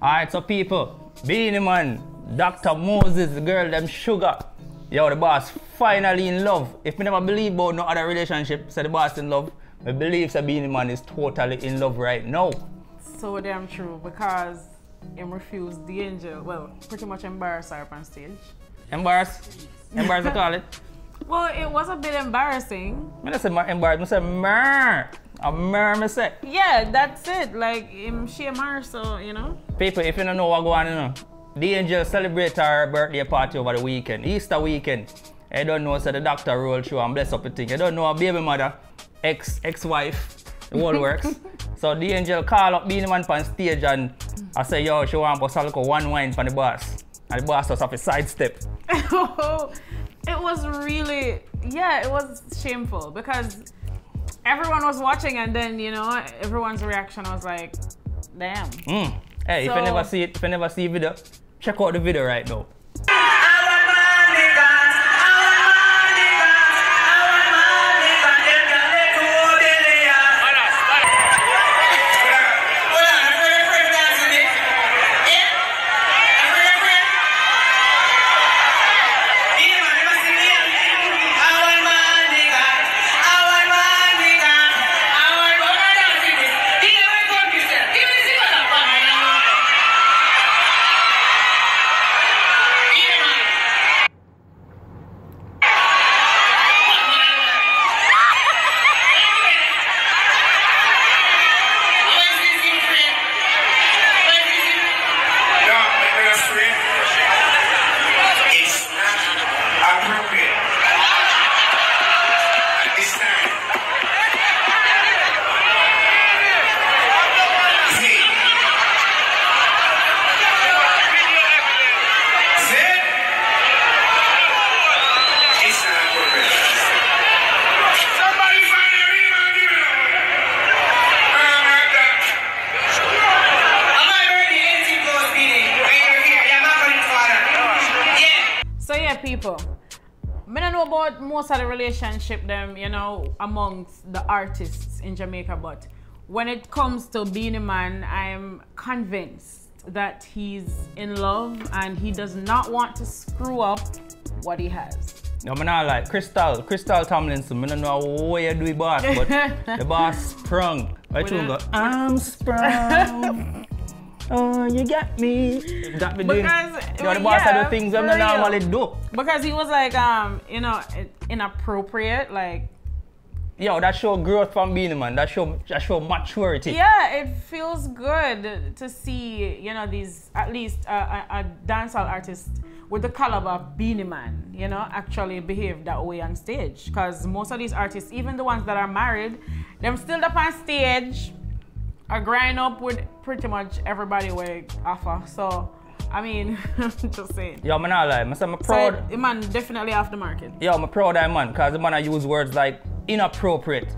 Alright, so people, Beenie Man, Dr. Moses, the girl, them sugar. Yo, the boss finally in love. If me never believe about no other relationship, say the boss in love, I believe that Beenie Man is totally in love right now. So damn true because him refused D'Angel. Well, pretty much embarrassed her up on stage. Embarrassed? Embarrassed to call it? Well, it was a bit embarrassing. I mar- embarrassed, I said, mer. A mer, me say. Yeah, that's it. Like she and her, so you know. People, if you don't know what going on, you know, D'Angel celebrate her birthday party over the weekend, Easter weekend. I don't know, so the doctor roll through and bless up the thing. I don't know a baby mother, ex ex wife, the whole works. so D'Angel call up Beenie Man on stage and I say, yo, she want to look one wine for the boss. And the boss just have a sidestep. Oh, it was really, yeah, it was shameful because everyone was watching and then, you know, everyone's reaction was like, damn. Mm. Hey, if you never see it, if you never see video, check out the video right now. People. Me don't know about most of the relationship them, you know, amongst the artists in Jamaica, but when it comes to Beenie Man, I'm convinced that he's in love and he does not want to screw up what he has. No, I'm not like Krystal, Krystal Tomlinson. I don't know what you do, boss, but the boss sprung. I With tune I'm sprung. oh, you got me. Got me doing. Because, Yo, the boss yeah, do things I'm not real. normally do. Because he was like, um, you know, inappropriate, like Yo, that show growth from Beenie Man. That show, that show maturity. Yeah, it feels good to see, you know, these at least uh, a, a dancehall artist with the caliber of Beenie Man, you know, actually behave that way on stage. Because most of these artists, even the ones that are married, them still up on stage, are grind up with pretty much everybody we offer. So, I mean, just saying. Yo, I'm not lie. I'm So, proud. the man definitely off the market. Yo, I'm proud of that man, because the man I use words like inappropriate.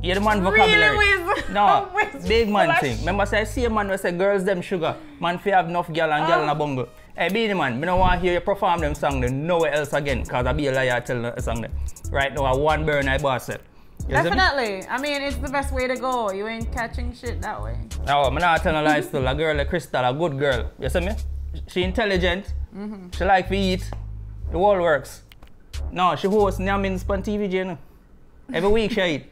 Yeah, the man vocabulary. Wiz? No, Wiz big man thing. Remember say see a man we say girls them sugar. Man fi have enough girl and girl in a Ah. bungle. Hey Beenie man, me no want hear you perform them song then nowhere else again, cause I be a liar tell the song them. Right now I one burn I boss it. Definitely. I mean, it's the best way to go. You ain't catching shit that way. No, I'm not telling a lie still. A girl like Krystal, a good girl. You see me? She intelligent. Mm-hmm. She like to eat. The world works. No, she hosts Nyamins on TV, you know. Every week she eat.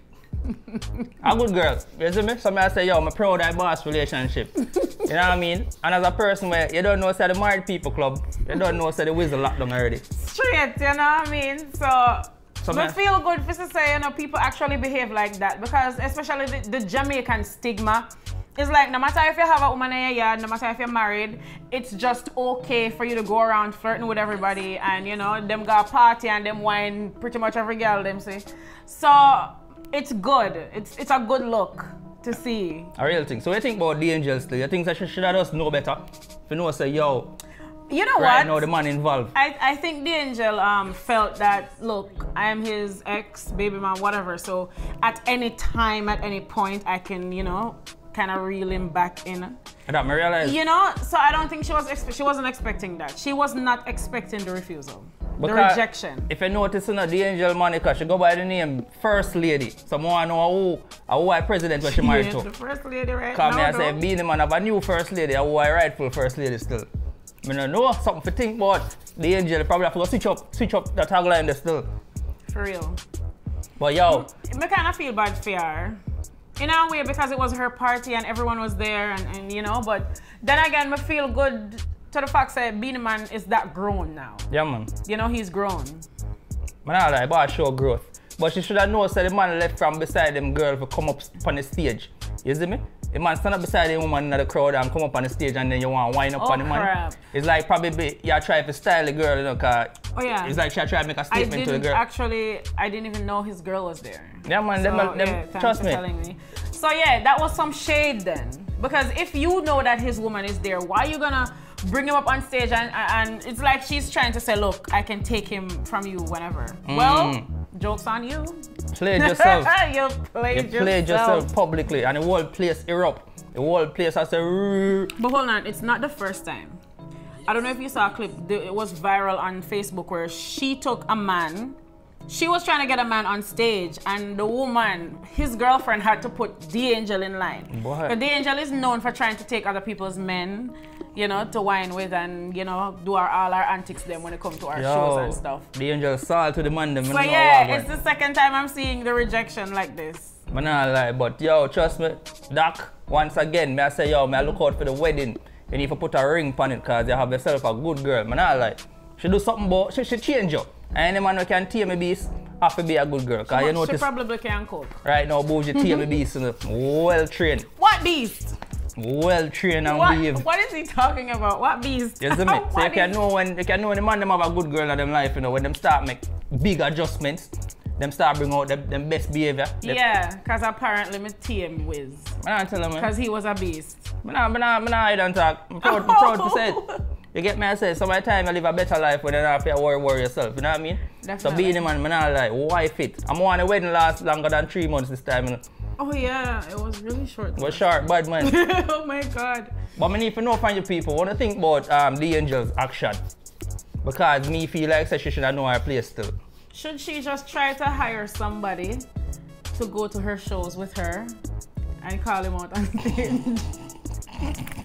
a good girl. You see me? So I say, yo, I'm proud of that boss relationship. you know what I mean? And as a person where you don't know say the married people club, you don't know say the whistle locked down already. straight, you know what I mean? So, So man- feel good for to say, you know, people actually behave like that because especially the, the Jamaican stigma is like no matter if you have a woman in your yard, no matter if you're married, it's just okay for you to go around flirting with everybody and you know, them got party and them wine pretty much every girl them see. So it's good. It's it's a good look to see. A real thing. So what you think about D'Angel's still? You think that she should have just know better? If you know say, yo, You know what? right what? now the man involved. I, I think D'Angel um, felt that look I am his ex baby man whatever so at any time at any point I can you know kind of reel him back in And that me realize. you know so I don't think she was she wasn't expecting that she was not expecting the refusal the rejection. If you notice, you know, D'Angel Monica, she go by the name First Lady. Someone know who, a white president where she married Yeah, to. the first lady right Come now. here and say, though. the Man of a new first lady, a white rightful first lady still. I I know something for think about. D'Angel probably have to go switch up, switch up the tagline there still. For real. But yo, I kind of feel bad for her. In a way, because it was her party and everyone was there, and, and you know, but then again, I feel good to the fact that Beenie Man is that grown now. yeah man. You know, he's grown. Man, I like, but show growth. But she should have known that the man left from beside them girl to come up on the stage. You see me? The man stand up beside a woman in the crowd and come up on the stage and then you want to wind up Oh, on the man. crap. It's like probably be, you try to style the girl, you know, cause Oh, yeah. it's like she try to make a I statement to the didn't girl. actually, I didn't even know his girl was there. yeah man, So, them, them, yeah, trust me. telling me. So yeah, that was some shade then. Because if you know that his woman is there, why are you gonna bring him up on stage and and it's like she's trying to say, look, I can take him from you whenever. Mm. Well, jokes on you. Played yourself. you played you played yourself publicly and the whole place erupt. The whole place has a. But hold on, it's not the first time. I don't know if you saw a clip. It was viral on Facebook where she took a man. She was trying to get a man on stage, and the woman, his girlfriend, had to put D'Angel in line. Boy. But D'Angel is known for trying to take other people's men, you know, to wine with and you know do our all our antics them when it comes to our shows and stuff. D'Angel saw to the man them. you So yeah, it's the second time I'm seeing the rejection like this. Man, not lie, but yo, trust me, Doc, once again, may I say, yo, may I look out for the wedding. You need to put a ring on it because you have yourself a good girl. Man, not lie. She do something but she, she change up. And any man who can tame a beast, have to be a good girl. Because you she probably can cook. right now, bougie tame a beast, you well trained. What beast? Well trained and What, weave. what is he talking about? What beast? You see me? So you can know when you can know when the man them have a good girl in them life, you know, when them start make big adjustments, them start bring out them, them best behavior. Them, Yeah, because apparently me tame Wiz. I tell them, man. Because he was a beast. Man, nah, man, nah, man, nah, I don't talk. I'm proud, I'm proud to say it. You get me? I say, some of the time you live a better life when you don't have to worry, worry yourself. You know what I mean? Definitely. So being a man, man, I like, wife it. I'm on a wedding last longer than three months this time. You know? Oh yeah, it was really short. It was short, bad man. oh my god. but me need to know from you people, you think about um, D'Angel's action? Because me feel like she should know her place still. Should she just try to hire somebody to go to her shows with her and call him out on stage?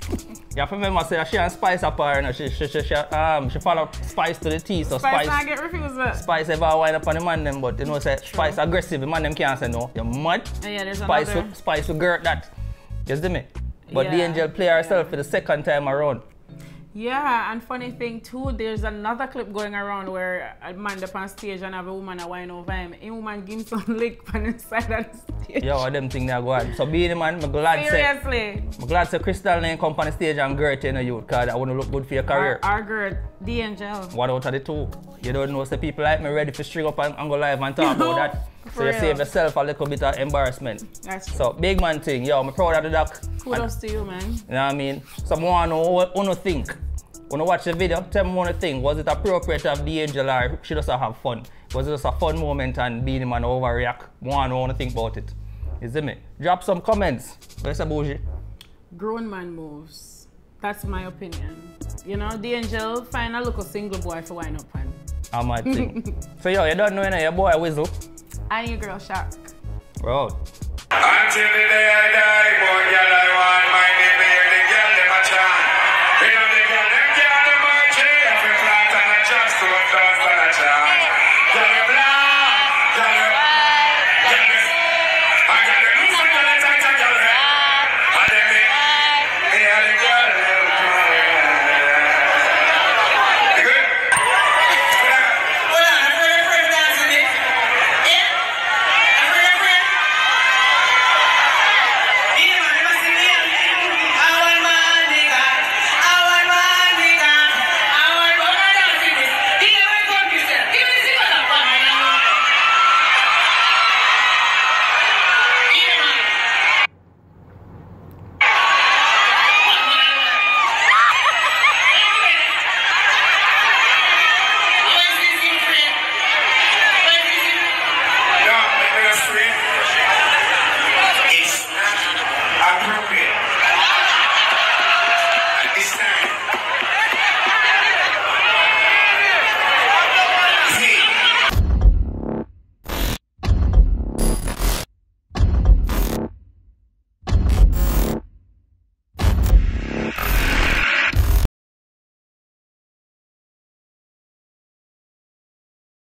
You have to remember, say, she and Spice up her, you know, she, she, she, she, um, she follow Spice to the T, so Spice Spice, not get refused. but- Spice ever wind up on the man them, but you know, say, Spice aggressive, the man them can't say no. You're mad. Oh, yeah, there's Spice, another. will, Spice will girt that. You see me? But D'Angel play herself yeah. for the second time around. Yeah, and funny thing too, there's another clip going around where a man up on stage and have a woman a wine over him. A woman give him some lick on the side of the stage. Yo, them thing there go on. So being the man, I'm glad say, Seriously. I'm glad say Krystal Lane come on the stage and you in the youth, cause I want to look good for your career. Our, our girl, D'Angel. What out of the two? You don't know, say people like me ready to string up and, and go live and talk about that. So you save yourself a little bit of embarrassment. That's true. So big man thing, yo, I'm proud of the doc. And- Kudos to you, man. You know what I mean? Someone know what you think. When you watch the video, tell me you think. Was it appropriate to have D'Angel or she just have fun? Was it just a fun moment and Beenie Man overreact? One know what you think about it? Is it. You see me? Drop some comments. Where's the bougie? Grown man moves. That's my opinion. You know, D'Angel find a local single boy for wine up on. I might think. so yo, you don't know you know, your boy Whistle. And your girl Shark. Bro. Until the day I die, boy, girl, I want my